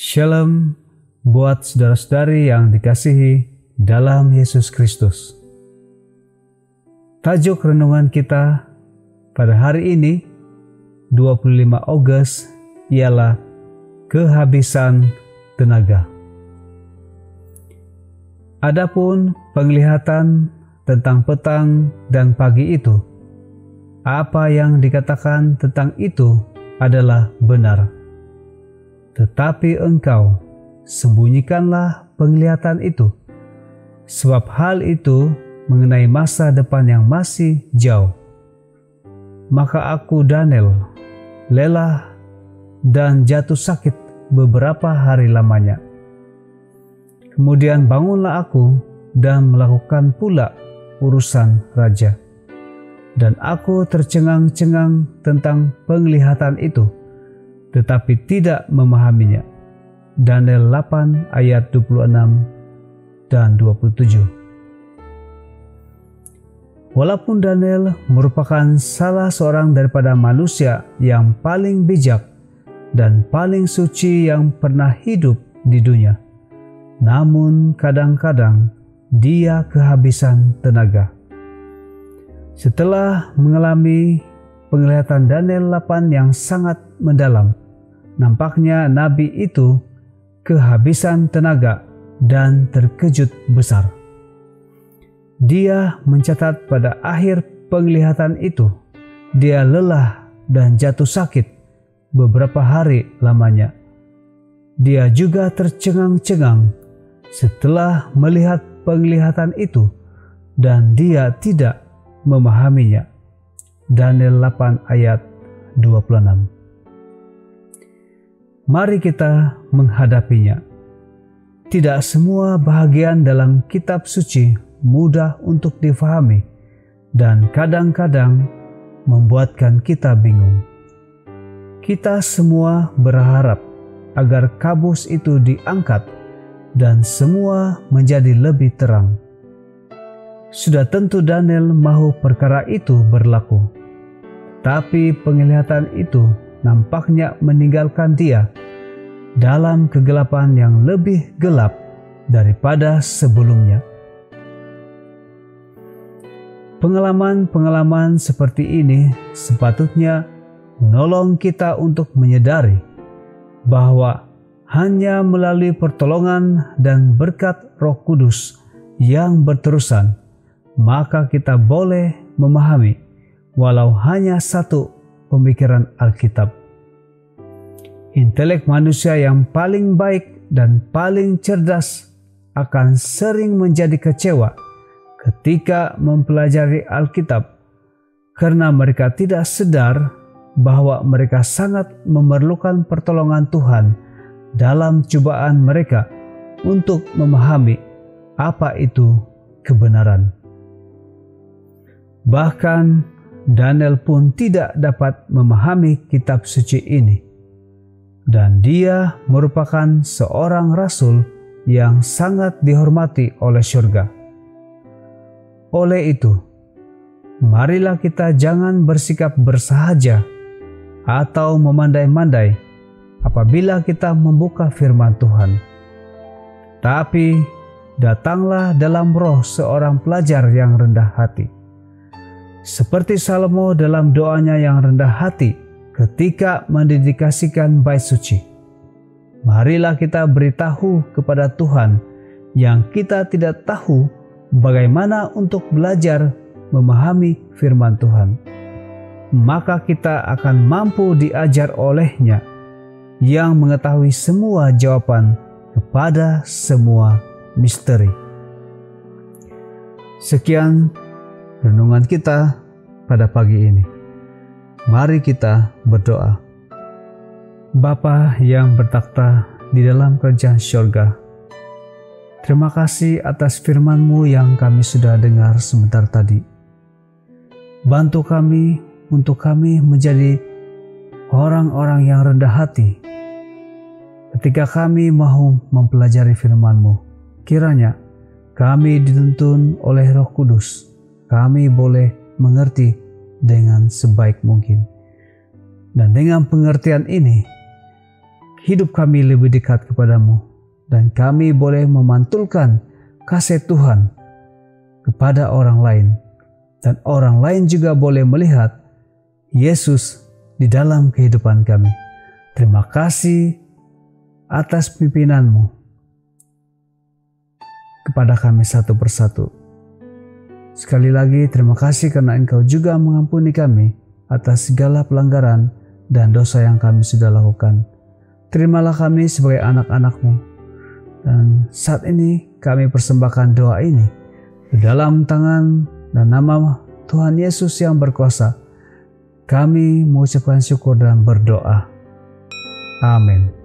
Shalom buat saudara-saudari yang dikasihi dalam Yesus Kristus. Tajuk renungan kita pada hari ini 25 Agustus ialah kehabisan tenaga. Adapun penglihatan tentang petang dan pagi itu, apa yang dikatakan tentang itu adalah benar tetapi engkau sembunyikanlah penglihatan itu, sebab hal itu mengenai masa depan yang masih jauh. Maka aku Daniel lelah dan jatuh sakit beberapa hari lamanya. Kemudian bangunlah aku dan melakukan pula urusan raja. Dan aku tercengang-cengang tentang penglihatan itu tetapi tidak memahaminya. Daniel 8 ayat 26 dan 27. Walaupun Daniel merupakan salah seorang daripada manusia yang paling bijak dan paling suci yang pernah hidup di dunia, namun kadang-kadang dia kehabisan tenaga. Setelah mengalami penglihatan Daniel 8 yang sangat mendalam, Nampaknya nabi itu kehabisan tenaga dan terkejut besar. Dia mencatat pada akhir penglihatan itu, dia lelah dan jatuh sakit beberapa hari lamanya. Dia juga tercengang-cengang setelah melihat penglihatan itu dan dia tidak memahaminya. Daniel 8 ayat 26 mari kita menghadapinya. Tidak semua bahagian dalam kitab suci mudah untuk difahami dan kadang-kadang membuatkan kita bingung. Kita semua berharap agar kabus itu diangkat dan semua menjadi lebih terang. Sudah tentu Daniel mahu perkara itu berlaku, tapi penglihatan itu nampaknya meninggalkan dia dalam kegelapan yang lebih gelap daripada sebelumnya. Pengalaman-pengalaman seperti ini sepatutnya menolong kita untuk menyadari bahwa hanya melalui pertolongan dan berkat Roh Kudus yang berterusan, maka kita boleh memahami walau hanya satu pemikiran Alkitab intelek manusia yang paling baik dan paling cerdas akan sering menjadi kecewa ketika mempelajari Alkitab karena mereka tidak sadar bahwa mereka sangat memerlukan pertolongan Tuhan dalam cobaan mereka untuk memahami apa itu kebenaran. Bahkan Daniel pun tidak dapat memahami kitab suci ini dan dia merupakan seorang rasul yang sangat dihormati oleh surga. Oleh itu, marilah kita jangan bersikap bersahaja atau memandai-mandai apabila kita membuka firman Tuhan. Tapi datanglah dalam roh seorang pelajar yang rendah hati. Seperti Salomo dalam doanya yang rendah hati ketika mendedikasikan bait suci. Marilah kita beritahu kepada Tuhan yang kita tidak tahu bagaimana untuk belajar memahami firman Tuhan. Maka kita akan mampu diajar olehnya yang mengetahui semua jawaban kepada semua misteri. Sekian renungan kita pada pagi ini. Mari kita berdoa. Bapa yang bertakhta di dalam kerajaan syurga, terima kasih atas firman-Mu yang kami sudah dengar sebentar tadi. Bantu kami untuk kami menjadi orang-orang yang rendah hati ketika kami mau mempelajari firman-Mu. Kiranya kami dituntun oleh roh kudus, kami boleh mengerti dengan sebaik mungkin. Dan dengan pengertian ini, hidup kami lebih dekat kepadamu dan kami boleh memantulkan kasih Tuhan kepada orang lain dan orang lain juga boleh melihat Yesus di dalam kehidupan kami. Terima kasih atas pimpinanmu kepada kami satu persatu. Sekali lagi terima kasih karena engkau juga mengampuni kami atas segala pelanggaran dan dosa yang kami sudah lakukan. Terimalah kami sebagai anak-anakmu. Dan saat ini kami persembahkan doa ini di dalam tangan dan nama Tuhan Yesus yang berkuasa. Kami mengucapkan syukur dan berdoa. Amin.